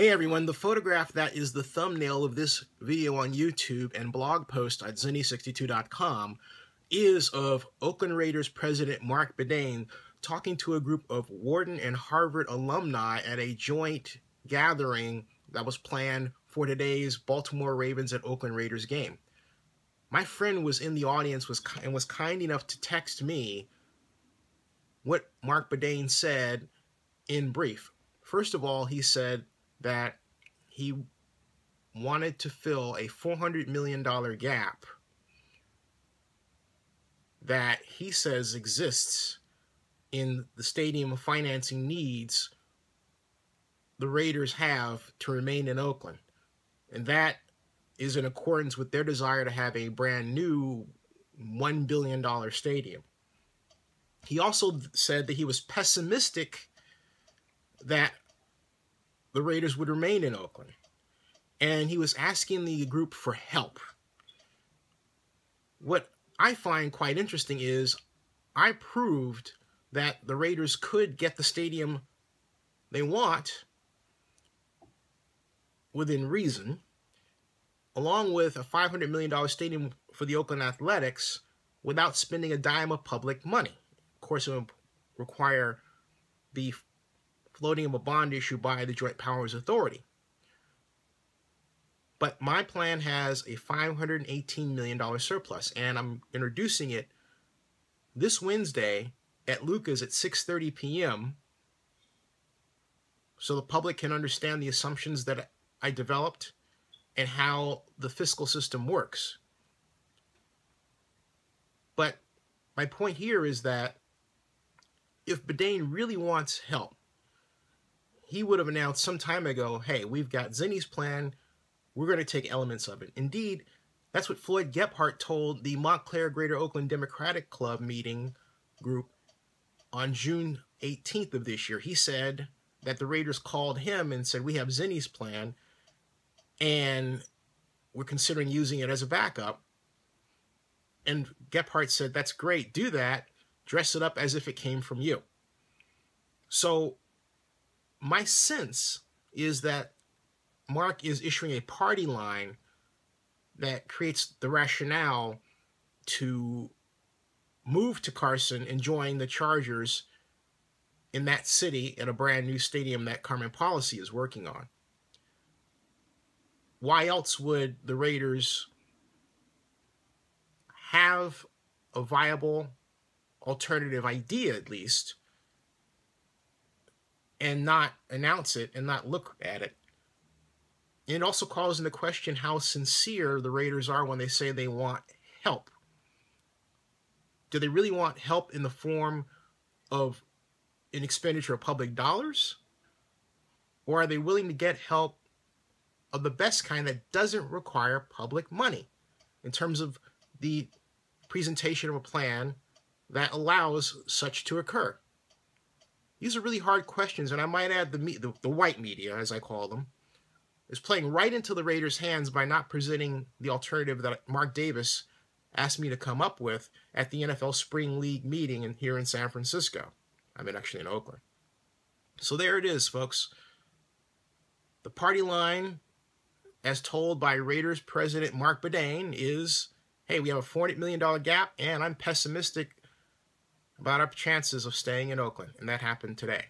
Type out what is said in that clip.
Hey everyone, the photograph that is the thumbnail of this video on YouTube and blog post at Zennie62.com is of Oakland Raiders president Marc Badain talking to a group of Wharton and Harvard alumni at a joint gathering that was planned for today's Baltimore Ravens and Oakland Raiders game. My friend was in the audience was and was kind enough to text me what Marc Badain said in brief. First of all, he said that he wanted to fill a $400 million gap that he says exists in the stadium of financing needs the Raiders have to remain in Oakland. And that is in accordance with their desire to have a brand new $1 billion stadium. He also said that he was pessimistic that the Raiders would remain in Oakland. And he was asking the group for help. What I find quite interesting is I proved that the Raiders could get the stadium they want within reason, along with a $500 million stadium for the Oakland Athletics without spending a dime of public money. Of course, it would require the floating of a bond issue by the Joint Powers Authority. But my plan has a $518 million surplus, and I'm introducing it this Wednesday at Luca's at 6.30 p.m. so the public can understand the assumptions that I developed and how the fiscal system works. But my point here is that if Badain really wants help, he would have announced some time ago, hey, we've got Zennie's plan. We're going to take elements of it. Indeed, that's what Floyd Gebhardt told the Montclair Greater Oakland Democratic Club meeting group on June 18th of this year. He said that the Raiders called him and said, we have Zennie's plan, and we're considering using it as a backup. And Gebhardt said, that's great, do that, dress it up as if it came from you. So my sense is that Marc is issuing a party line that creates the rationale to move to Carson and join the Chargers in that city in a brand new stadium that Carmen Policy is working on. Why else would the Raiders have a viable alternative idea, at least, and not announce it and not look at it. And it also calls into question how sincere the Raiders are when they say they want help. Do they really want help in the form of an expenditure of public dollars? Or are they willing to get help of the best kind that doesn't require public money in terms of the presentation of a plan that allows such to occur? These are really hard questions, and I might add the, the, the white media, as I call them, is playing right into the Raiders' hands by not presenting the alternative that Mark Davis asked me to come up with at the NFL Spring League meeting in, here in San Francisco. I mean, actually in Oakland. So there it is, folks. The party line, as told by Raiders president Marc Badain, is hey, we have a $400 million gap, and I'm pessimistic about our chances of staying in Oakland, and that happened today.